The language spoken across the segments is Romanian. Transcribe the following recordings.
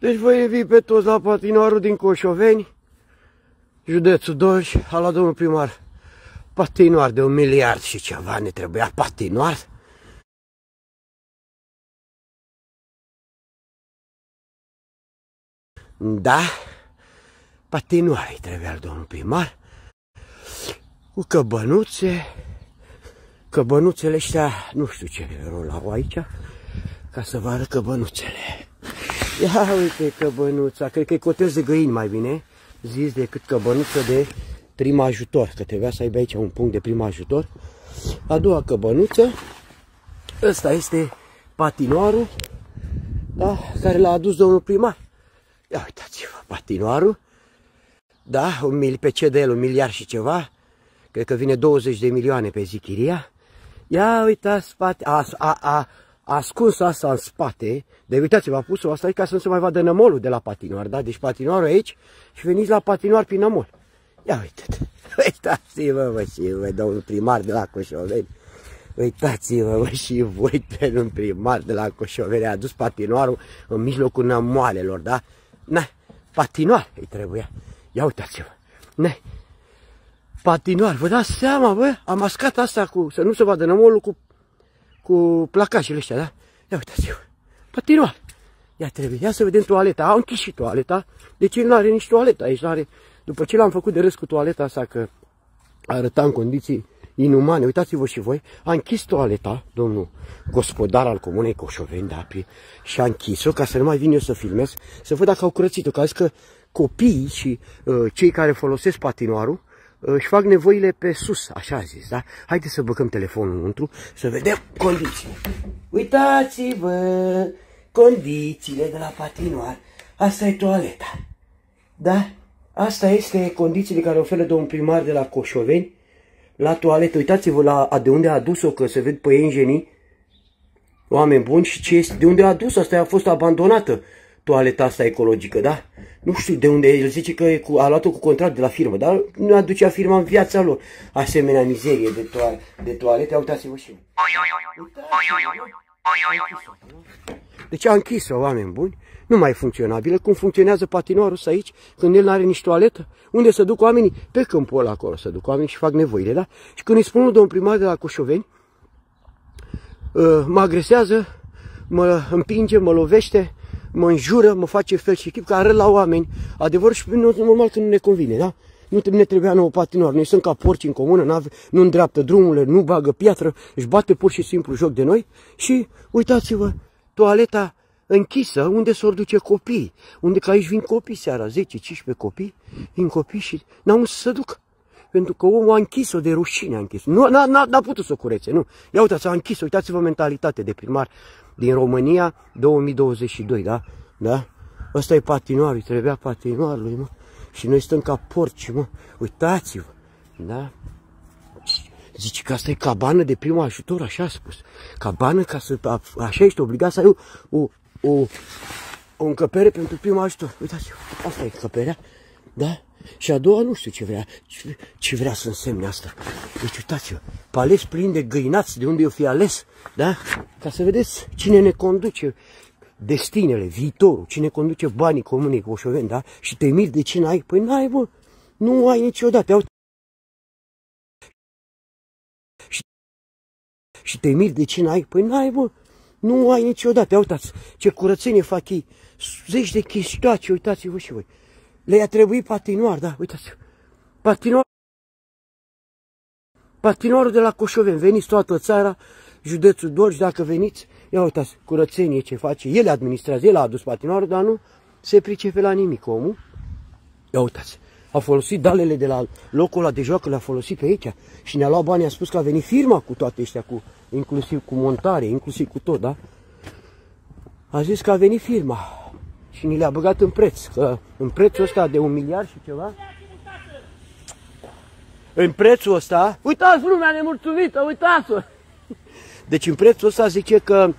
Deci vă invit pe toți la patinoarul din Coșoveni, județul Dolj, a la domnul primar patinoar de un miliard și ceva, ne trebuia patinoar. Da, patinoare trebuia domnul primar, cu căbănuțe, căbănuțele ăștia, nu știu ce rol au aici, ca să vă arăt căbănuțele. Ia uite căbănuța, cred că e cotez de găini mai bine zis decât căbănuță de prim ajutor, că trebuia să aibă aici un punct de prim ajutor. A doua căbănuță, ăsta este patinoarul da, care l-a adus domnul primar. Ia uitați-vă, patinoarul, da, un mil, pe CDL, un miliard și ceva, cred că vine 20 de milioane pe zichiria. Ia uitați, spate, a, a, a, a ascuns asta în spate, de uitați-vă, a pus-o asta aici ca să nu se mai vadă nămolul de la patinoar, da? Deci patinoarul aici și veniți la patinoar prin nămol. Ia uite uitați-vă, vă și voi, domnul primar de la Coșoveni. Uitați-vă, vă și voi, domnul primar de la Coșoveni, a adus patinoarul în mijlocul nămoalelor, da? Na, patinoar îi trebuia. Ia uitați-vă. Ne, patinoar, vă dați seama, bă? Am mascat asta cu, să nu se vadă nămolul cu cu placajele ăștia, da? Ia uitați-vă, patinoar. Ia trebuie, ia să vedem toaleta. Au închis și toaleta. Deci el nu are nici toaleta aici, are După ce l-am făcut de râs cu toaleta asta, că arăta în condiții inumane, uitați-vă și voi, a închis toaleta, domnul gospodar al comunei Coșoveni, da, și a închis-o ca să nu mai vin eu să filmez, să văd dacă au curățit-o, că că copiii și uh, cei care folosesc patinoarul își fac nevoile pe sus, așa a zis, da? Haideți să băgăm telefonul înăuntru, să vedem condițiile. Uitați-vă condițiile de la patinoar. Asta e toaleta. Da? Asta este condițiile care oferă domnul primar de la Coșoveni la toaletă. Uitați-vă la de unde a adus-o, că se ved pe ei genii, oameni buni și ce este, de unde a adus asta a fost abandonată toaleta asta ecologică, da? Nu știu de unde, el zice că cu, a luat-o cu contract de la firmă, dar nu aducea firma în viața lor asemenea mizerie de, to- de toalete. Uitați-vă și Deci a închis-o, oameni buni, nu mai e funcționabilă. Cum funcționează patinoarul ăsta aici, când el nu are nici toaletă? Unde să duc oamenii? Pe câmpul ăla acolo să duc oamenii și fac nevoile, da? Și când îi spun domnul primar de la Coșoveni, ă, mă agresează, mă împinge, mă lovește, mă înjură, mă face fel și chip, că arăt la oameni. Adevărul și normal că nu ne convine, da? Nu ne trebuia nouă patinoar. Noi sunt ca porci în comună, nu îndreaptă drumurile, nu bagă piatră, își bate pur și simplu joc de noi și uitați-vă, toaleta închisă, unde s-or duce copii, unde că aici vin copii seara, 10-15 copii, vin copii și n-au unde să se ducă. Pentru că omul a închis-o de rușine, a închis Nu, n-a, n-a, n-a putut să o curețe, nu. Ia uitați, a închis-o, uitați-vă mentalitate de primar din România 2022, da? Da? Ăsta e patinoarul, trebuia patinoarului, mă. Și noi stăm ca porci, mă. Uitați-vă, da? Zice că asta e cabană de prim ajutor, așa a spus. Cabană ca să, așa ești obligat să ai o, o, o, o încăpere pentru prima ajutor. Uitați-vă, asta e încăperea, da? Și a doua nu știu ce vrea, ce, ce vrea să însemne asta. Deci uitați-vă, pales plin de găinați de unde eu fi ales, da? Ca să vedeți cine ne conduce destinele, viitorul, cine conduce banii comunei Coșoveni, da? Și te miri de ce n-ai? Păi n-ai, bă, nu ai niciodată. Uite. Și, și te miri de ce n-ai? Păi n-ai, bă, nu ai niciodată. Uitați ce curățenie fac ei. Zeci de chistoace, uitați-vă și voi. Le-a trebuit patinoar, da, uitați. Patinoar. Patinorul de la Coșoveni. Veniți toată țara, județul Dorj, dacă veniți, ia uitați, curățenie ce face. El administrează, el a adus patinorul, dar nu se pricepe la nimic omul. Ia uitați, a folosit dalele de la locul ăla de joacă, le-a folosit pe aici și ne-a luat bani, a spus că a venit firma cu toate astea, cu, inclusiv cu montare, inclusiv cu tot, da? A zis că a venit firma și ni le-a băgat în preț, că în prețul ăsta de un miliard și ceva, în prețul ăsta, uitați lumea nemulțumită, uitați-vă! Deci în prețul ăsta zice că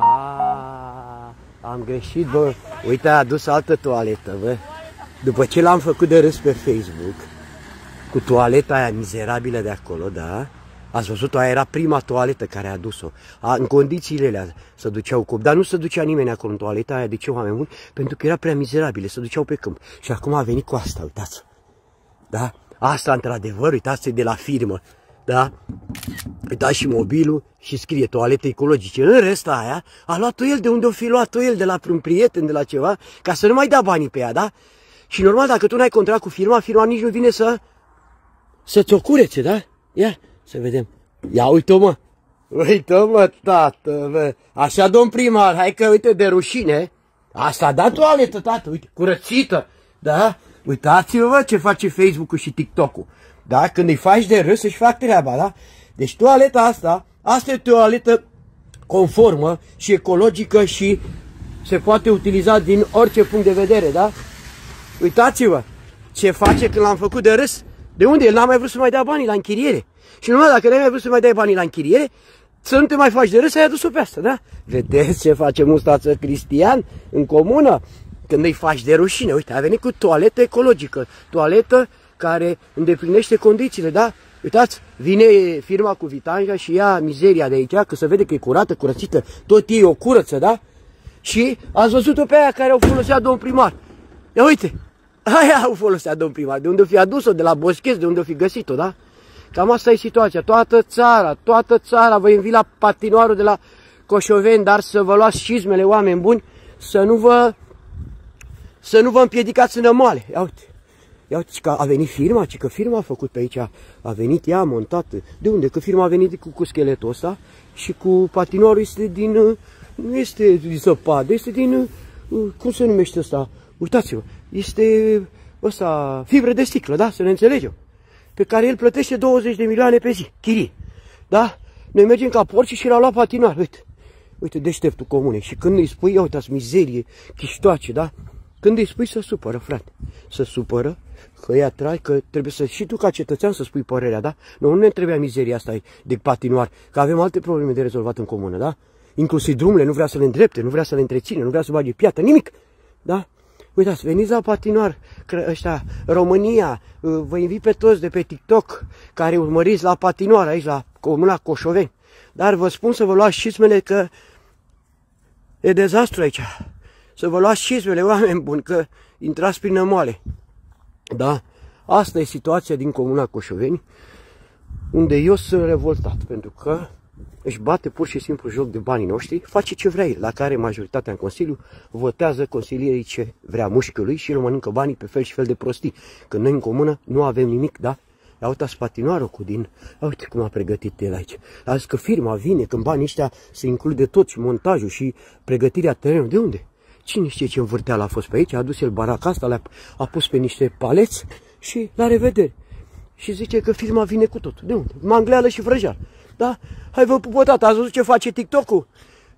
a, am greșit, bă, uite, a adus altă toaletă, bă. După ce l-am făcut de râs pe Facebook, cu toaleta aia mizerabilă de acolo, da, Ați văzut-o, aia era prima toaletă care a adus-o. A, în condițiile alea se duceau cu... Dar nu se ducea nimeni acolo în toaleta aia. De ce oameni buni? Pentru că era prea mizerabile, se duceau pe câmp. Și acum a venit cu asta, uitați. Da? Asta, într-adevăr, uitați de la firmă. Da? Uitați și mobilul și scrie toalete ecologice. În rest aia a luat-o el de unde o fi luat-o el, de la un prieten, de la ceva, ca să nu mai dea banii pe ea, da? Și normal, dacă tu n-ai contract cu firma, firma nici nu vine să să-ți o curețe, da? Ia, să vedem. Ia uite mă. uite mă, tată, bă. Așa, domn primar, hai că uite de rușine. Asta da toaletă, tată, uite, curățită, da? Uitați-vă, bă, ce face Facebook-ul și TikTok-ul. Da? Când îi faci de râs, își fac treaba, da? Deci toaleta asta, asta e toaletă conformă și ecologică și se poate utiliza din orice punct de vedere, da? Uitați-vă ce face când l-am făcut de râs. De unde? El n-a mai vrut să mai dea banii la închiriere. Și numai dacă n-ai mai vrut să mai dai banii la închiriere, să nu te mai faci de râs, ai adus-o pe asta, da? Vedeți ce face mustață Cristian în comună? Când îi faci de rușine, uite, a venit cu toaletă ecologică, toaletă care îndeplinește condițiile, da? Uitați, vine firma cu vitanja și ia mizeria de aici, că se vede că e curată, curățită, tot ei o curăță, da? Și ați văzut-o pe aia care o folosea domn primar. Ia uite, aia au folosea domn primar, de unde o fi adus-o, de la boschez, de unde o fi găsit-o, da? Cam asta e situația. Toată țara, toată țara vă invit la patinoarul de la Coșoveni, dar să vă luați șizmele, oameni buni, să nu vă, să nu vă împiedicați înămoale. Ia uite. Ia uite că a venit firma, ci că firma a făcut pe aici, a venit ea, a montat. De unde? Că firma a venit cu, cu scheletul ăsta și cu patinoarul este din, nu este din zăpadă, este din, cum se numește ăsta? Uitați-vă, este ăsta, fibră de sticlă, da? Să ne înțelegem. Pe care el plătește 20 de milioane pe zi, chirie. Da? Noi mergem ca porci și l-au luat patinar, uite. Uite, deșteptul comune. Și când îi spui, ia uitați, mizerie, chiștoace, da? Când îi spui să supără, frate, să supără, că ea trai, că trebuie să și tu ca cetățean să spui părerea, da? Nu, nu ne trebuie mizeria asta de patinoar, că avem alte probleme de rezolvat în comună, da? Inclusiv drumurile, nu vrea să le îndrepte, nu vrea să le întreține, nu vrea să bage piată, nimic, da? Uitați, veniți la patinoar, ăștia, România, uh, vă invit pe toți de pe TikTok care urmăriți la patinoar aici, la comuna Coșoveni. Dar vă spun să vă luați șismele că e dezastru aici. Să vă luați șismele, oameni buni, că intrați prin moale. Da? Asta e situația din comuna Coșoveni, unde eu sunt revoltat, pentru că își bate pur și simplu joc de banii noștri, face ce vrea el, la care majoritatea în Consiliu votează consilierii ce vrea mușchiului și el mănâncă banii pe fel și fel de prostii. Când noi în comună nu avem nimic, da? Ia uita spatinoarul cu din... Ia uite cum a pregătit el aici. A zis că firma vine când banii ăștia se include tot și montajul și pregătirea terenului. De unde? Cine știe ce învârteală a fost pe aici? A adus el baraca asta, le-a a pus pe niște paleți și la revedere. Și zice că firma vine cu tot. De unde? Mangleală și vrăjar. Da? Hai vă pupă tata, ați văzut ce face TikTok-ul?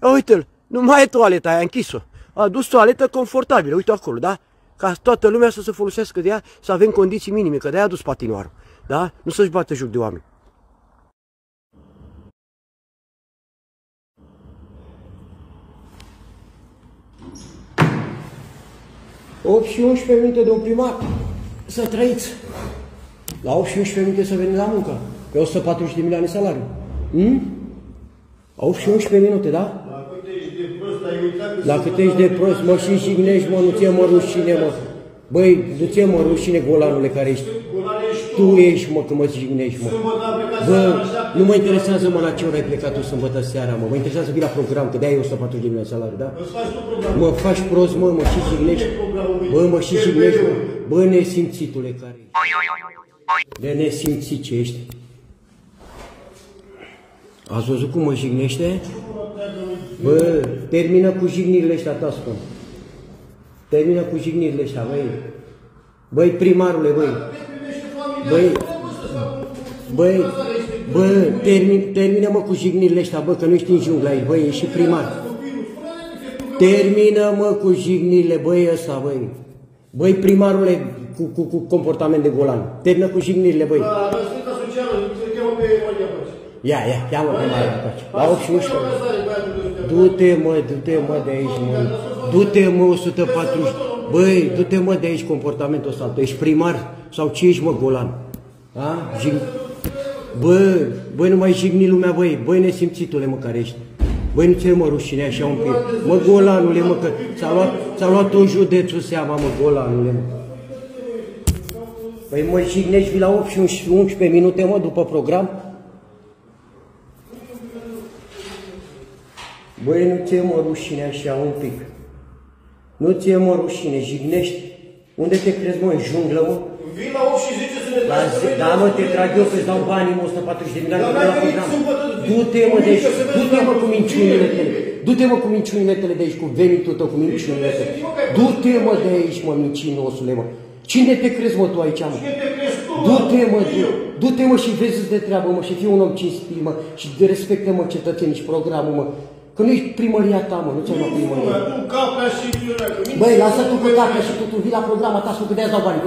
Uite-l, nu mai e toaleta aia, închis-o. A adus toaletă confortabilă, uite acolo, da? Ca toată lumea să se folosească de ea, să avem condiții minime, că de-aia a adus patinoarul. Da? Nu să-și bată joc de oameni. 8 și 11 minute, domn primar, să trăiți. La 8 și 11 minute să veniți la muncă, pe 140 de milioane salariu. Hmm? 8 și 11 minute, da? La cât ești de prost, mă și jignești, mă, nu ți mă rușine, mă. Băi, du-ți mă rușine golanule care ești. Tu ești, mă, că mă jignești, mă. Bă, nu mă interesează, mă, la ce ora ai plecat tu sâmbătă seara, mă. Mă interesează să vii la program, că de-aia e 140 de milioane salariu, da? Mă faci prost, mă, mă și jignești. Bă, mă și jignești, mă. Bă, nesimțitule care ești. De nesimțit ce ești. Ați văzut cum mă jignește? Bă, termină cu jignirile ăștia, ta spun. Termină cu jignirile ăștia, băi. Băi, primarule, băi. Băi, băi, bă, termin, termină-mă cu jignirile ăștia, bă, că nu ești în jungla aici, băi, ești și primar. Termină-mă cu jignirile, băi, ăsta, băi. Băi, primarule, cu, cu, cu comportament de golan. Termină cu jignirile, băi. Ia, ia, cheamă pe mare încoace. La 8 și 11. Du-te, mă, du-te, mă, de aici, mă. Du-te, mă, 140. Băi, du-te, mă, de aici comportamentul ăsta. Tu ești primar sau ce ești, mă, golan? A? Bă, băi, nu mai jigni lumea, băi, băi, nesimțitule, mă, care ești. Băi, nu ți mă rușine așa un pic. Mă, golanule, mă, că ți-a luat, ți-a luat un județul seama, mă, golanule, mă. Păi mă jignești, vii la 8 și 11 minute, mă, după program? Băi, nu ți mă rușine așa un pic. Nu ți mă rușine, jignești. Unde te crezi, mă, în junglă, mă? Vin la 8 și 10 să ne Da, tragi zi- da, mă, te trag eu că-ți dau banii, mă, 140 de milioane Dar de n-ai la venit program. sâmbătă, Du-te, mă, de aici, duminică să vezi du-te, mă, dacă cu o minciunile să tale. Du-te, mă, cu minciunile tale de aici, cu venitul tău, cu minciunile tale. Du-te, mă, de aici, mă, mincinosule, mă. Cine te crezi, mă, tu aici, mă? Cine te crezi tu? Du-te, mă, Eu. du- du-te, mă, și vezi de treabă, mă, și fii un om cinstit, mă, și de respectă, mă, cetățenii și programul, mă. Că nu ești primăria ta, mă, nu ți-ai luat primăria. Tu capea și... Băi, lasă tu cu capea și tu, tu vii la programa ta, să că de-aia îți dau banii.